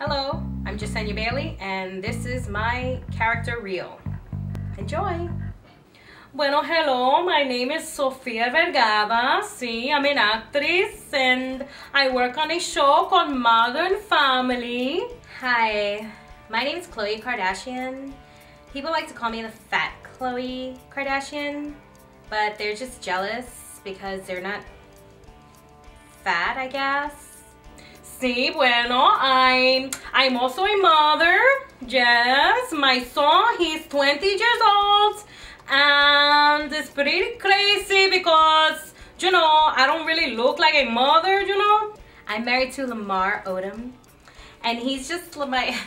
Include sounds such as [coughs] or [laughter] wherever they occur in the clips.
Hello, I'm Jesenia Bailey, and this is my character reel. Enjoy! Bueno, hello, my name is Sofia Vergara. Sí, I'm an actress, and I work on a show called Modern Family. Hi, my name is Khloe Kardashian. People like to call me the fat Khloe Kardashian, but they're just jealous because they're not fat, I guess. Sí, bueno, I'm, I'm also a mother. Yes, my son, he's 20 years old. And it's pretty crazy because, you know, I don't really look like a mother, you know. I'm married to Lamar Odom. And he's just my,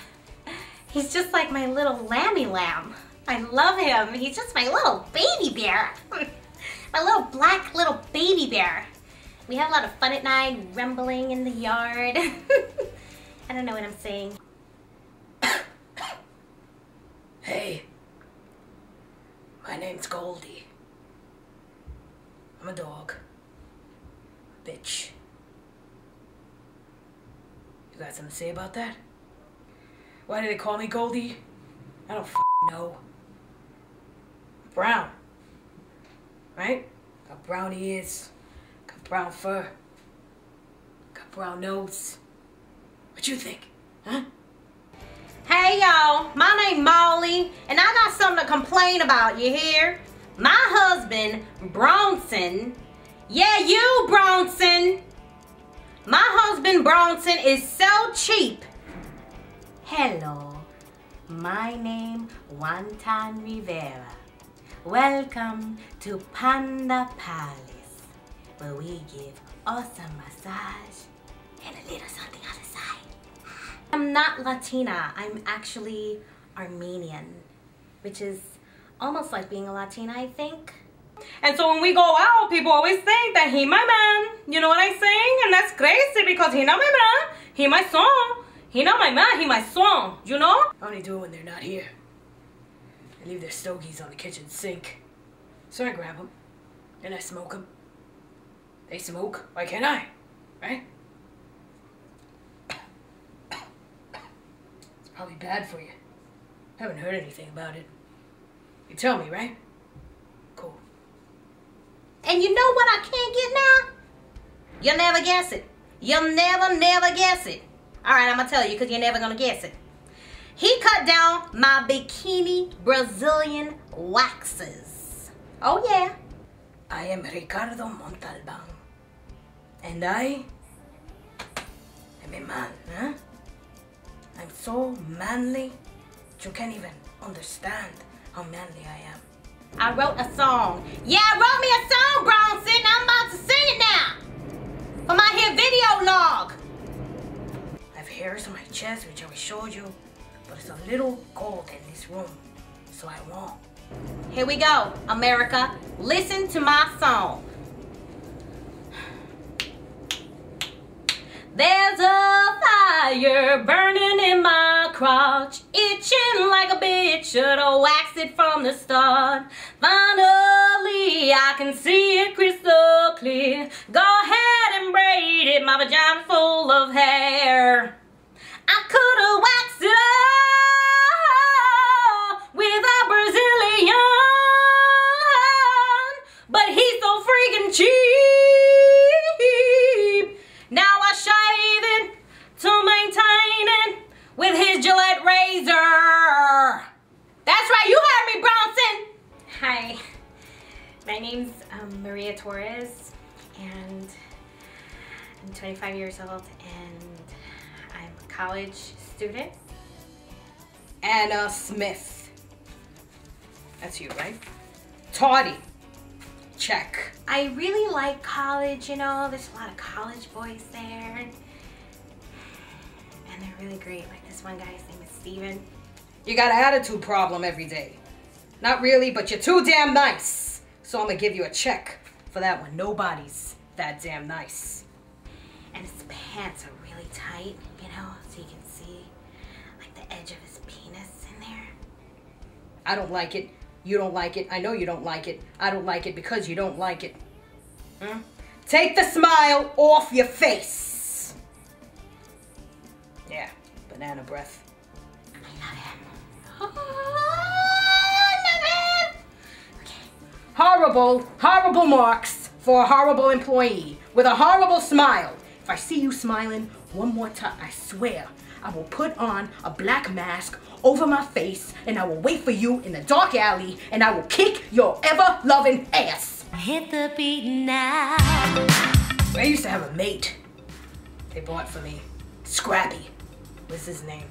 [laughs] he's just like my little lammy lamb. I love him. He's just my little baby bear. [laughs] my little black little baby bear. We have a lot of fun at night, rumbling in the yard. [laughs] I don't know what I'm saying. [coughs] Hey, my name's Goldie. I'm a dog. Bitch. You got something to say about that? Why do they call me Goldie? I don't know. Brown. Right? Got brown ears. Brown fur. Got brown nose. What you think? Huh? Hey y'all, my name Molly, and I got something to complain about, you hear? My husband, Bronson, yeah you Bronson, my husband Bronson is so cheap. Hello, my name Wantan Rivera. Welcome to Panda Palace, where we give awesome massage and a little something on the side. I'm not Latina. I'm actually Armenian, which is almost like being a Latina, I think. And so when we go out, people always think that he my man. You know what I'm saying? And that's crazy because he not my man. He my son. He not my man. He my son. You know? I only do it when they're not here. They leave their stogies on the kitchen sink. So I grab them, and I smoke them. They smoke, why can't I? Right? It's probably bad for you. Haven't heard anything about it. You tell me, right? Cool. And you know what I can't get now? You'll never guess it. You'll never, never guess it. All right, I'm gonna tell you because you're never gonna guess it. He cut down my bikini Brazilian waxes. Oh yeah. I am Ricardo Montalban. And I am a man, huh? I'm so manly, you can't even understand how manly I am. I wrote a song. Yeah, I wrote me a song, Bronson. I'm about to sing it now. For my hit video log. I have hairs on my chest, which I will show you, but it's a little cold in this room, so I won't. Here we go, America. Listen to my song. There's a fire burning in my crotch, itching like a bitch. Should've waxed it from the start. Finally, I can see it crystal clear. Go ahead and braid it, my vagina full of hair. I could've waxed it all with a Brazilian, but he's so freaking cheap. My name's um, Maria Torres, and I'm 25 years old, and I'm a college student. Anna Smith. That's you, right? Toddy. Check. I really like college, you know, there's a lot of college boys there. And they're really great. Like this one guy, his name is Steven. You got an attitude problem every day. Not really, but you're too damn nice. So I'm gonna give you a check for that one. Nobody's that damn nice. And his pants are really tight, you know, so you can see like the edge of his penis in there. I don't like it. You don't like it. I know you don't like it. I don't like it because you don't like it. Hmm? Take the smile off your face. Yeah. banana breath. [laughs] Horrible, horrible marks for a horrible employee with a horrible smile. If I see you smiling one more time, I swear I will put on a black mask over my face and I will wait for you in the dark alley and I will kick your ever loving ass. Hit the beat now. I used to have a mate they bought for me. Scrappy was his name.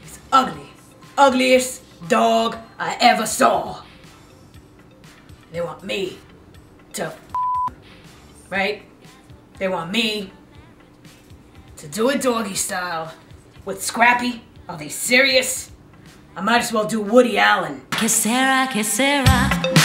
He's ugly. Ugliest dog I ever saw. They want me to right? They want me to do it doggy style with Scrappy. Are they serious? I might as well do Woody Allen. Que sera, que sera.